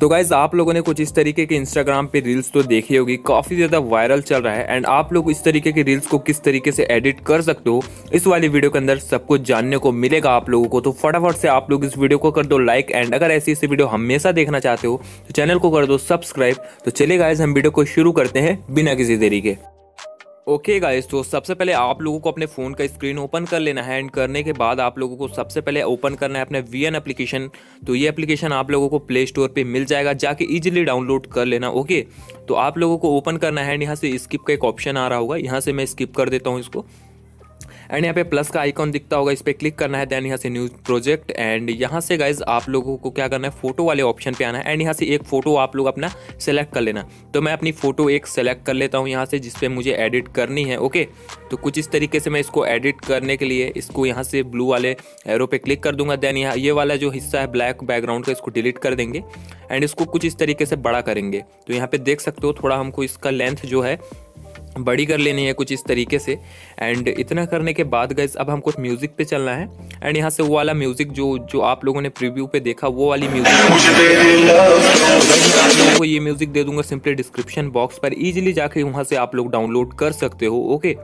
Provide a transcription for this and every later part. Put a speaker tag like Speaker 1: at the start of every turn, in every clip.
Speaker 1: तो गाइज़ आप लोगों ने कुछ इस तरीके के इंस्टाग्राम पे रील्स तो देखी होगी, काफ़ी ज़्यादा वायरल चल रहा है एंड आप लोग इस तरीके के रील्स को किस तरीके से एडिट कर सकते हो, इस वाली वीडियो के अंदर सब कुछ जानने को मिलेगा आप लोगों को तो फटाफट से आप लोग इस वीडियो को कर दो लाइक एंड अगर ऐसी ऐसी वीडियो हमेशा देखना चाहते हो तो चैनल को कर दो सब्सक्राइब तो चले गाइज़ हम वीडियो को शुरू करते हैं बिना किसी देरी के। ओके okay गाइस तो सबसे पहले आप लोगों को अपने फ़ोन का स्क्रीन ओपन कर लेना है एंड करने के बाद आप लोगों को सबसे पहले ओपन करना है अपने वी एन एप्लीकेशन तो ये एप्लीकेशन आप लोगों को प्ले स्टोर पे मिल जाएगा, जाके इजीली डाउनलोड कर लेना ओके तो आप लोगों को ओपन करना है एंड यहाँ से स्किप का एक ऑप्शन आ रहा होगा, यहाँ से मैं स्किप कर देता हूँ इसको. एंड यहाँ पे प्लस का आइकॉन दिखता होगा, इस पर क्लिक करना है देन यहाँ से न्यूज़ प्रोजेक्ट एंड यहाँ से गाइज़ आप लोगों को क्या करना है फ़ोटो वाले ऑप्शन पे आना है एंड यहाँ से एक फ़ोटो आप लोग अपना सेलेक्ट कर लेना। तो मैं अपनी फ़ोटो एक सेलेक्ट कर लेता हूँ यहाँ से जिसपे मुझे एडिट करनी है ओके तो कुछ इस तरीके से मैं इसको एडिट करने के लिए, इसको यहाँ से ब्लू वाले एरो पे क्लिक कर दूँगा देन यहाँ ये वाला जो हिस्सा है ब्लैक बैकग्राउंड का इसको डिलीट कर देंगे एंड इसको कुछ इस तरीके से बड़ा करेंगे। तो यहाँ पे देख सकते हो, थोड़ा हमको इसका लेंथ जो है बड़ी कर लेनी है कुछ इस तरीके से। एंड इतना करने के बाद गैस अब हमको म्यूज़िक पे चलना है। एंड यहाँ से वो वाला म्यूज़िक जो जो आप लोगों ने प्रीव्यू पे देखा वो वाली म्यूज़िक को ये म्यूज़िक दे दूँगा सिंपली डिस्क्रिप्शन बॉक्स पर। इजीली जाके वहाँ से आप लोग डाउनलोड कर सकते हो ओके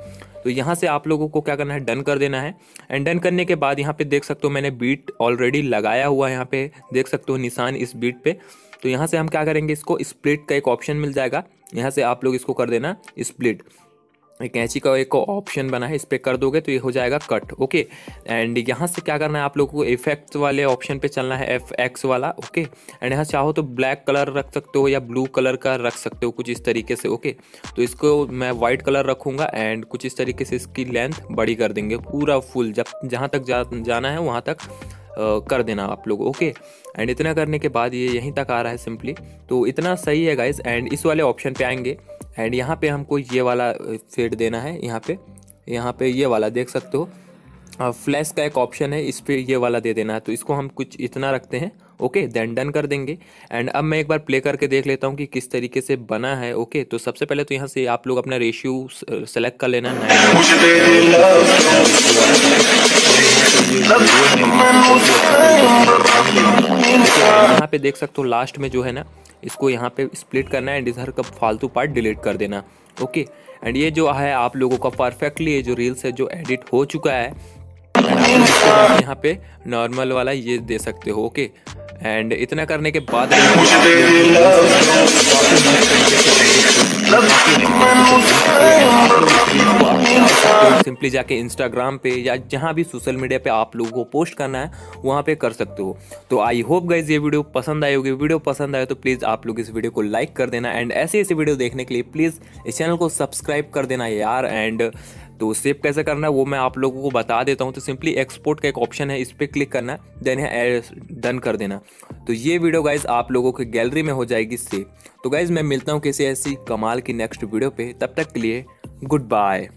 Speaker 1: तो यहाँ से आप लोगों को क्या करना है डन कर देना है। एंड डन करने के बाद यहाँ पे देख सकते हो मैंने बीट ऑलरेडी लगाया हुआ है यहाँ पे। देख सकते हो निशान इस बीट पे। तो यहाँ से हम क्या करेंगे इसको स्प्लिट का एक ऑप्शन मिल जाएगा। यहाँ से आप लोग इसको कर देना स्प्लिट कैंची का एक ऑप्शन बना है इस पर कर दोगे तो ये हो जाएगा कट ओके एंड यहाँ से क्या करना है आप लोगों को? इफ़ेक्ट वाले ऑप्शन पे चलना है एफ़ एक्स वाला ओके एंड यहाँ चाहो तो ब्लैक कलर रख सकते हो या ब्लू कलर का रख सकते हो कुछ इस तरीके से ओके तो इसको मैं वाइट कलर रखूँगा एंड कुछ इस तरीके से इसकी लेंथ बड़ी कर देंगे पूरा फुल जब जहाँ तक जा, जाना है वहाँ तक कर देना आप लोग ओके एंड इतना करने के बाद ये यहीं तक आ रहा है सिंपली तो इतना सही है गाइज़ एंड इस वाले ऑप्शन पे आएँगे। एंड यहाँ पे हमको ये वाला फेड देना है, यहाँ पे। यहाँ पे ये वाला देख सकते हो। फ्लैश का एक ऑप्शन है, इस पर ये वाला दे देना है। तो इसको हम कुछ इतना रखते हैं ओके देन डन कर देंगे। एंड अब मैं एक बार प्ले करके देख लेता हूँ कि किस तरीके से बना है ओके तो सबसे पहले तो यहाँ से आप लोग अपना रेशियो सेलेक्ट कर लेना यहाँ पे देख सकते हो लास्ट में जो है ना इसको यहाँ पे स्प्लिट करना है एंड इधर का फालतू पार्ट डिलीट कर देना। ओके एंड ये जो है आप लोगों का परफेक्टली ये जो रील्स है जो एडिट हो चुका है यहाँ पे नॉर्मल वाला ये दे सकते हो। ओके एंड इतना करने के बाद
Speaker 2: मुझे तेरी लव
Speaker 1: सिंपली जाके इंस्टाग्राम पे या जहाँ भी सोशल मीडिया पे आप लोगों को पोस्ट करना है, वहाँ पे कर सकते हो। तो आई होप गाइज़ ये वीडियो पसंद आई होगी। वीडियो पसंद आए तो प्लीज़ आप लोग इस वीडियो को लाइक कर देना एंड ऐसे ऐसे वीडियो देखने के लिए प्लीज़ इस चैनल को सब्सक्राइब कर देना यार एंड तो सेव कैसे करना है वो मैं आप लोगों को बता देता हूँ। तो सिंपली एक्सपोर्ट का एक ऑप्शन है, इस पर क्लिक करना है देन है डन कर देना। तो ये वीडियो गाइज़ आप लोगों की गैलरी में हो जाएगी सेव तो गाइज़ मैं मिलता हूँ किसी ऐसी कमाल की नेक्स्ट वीडियो पे। तब तक के लिए गुड बाय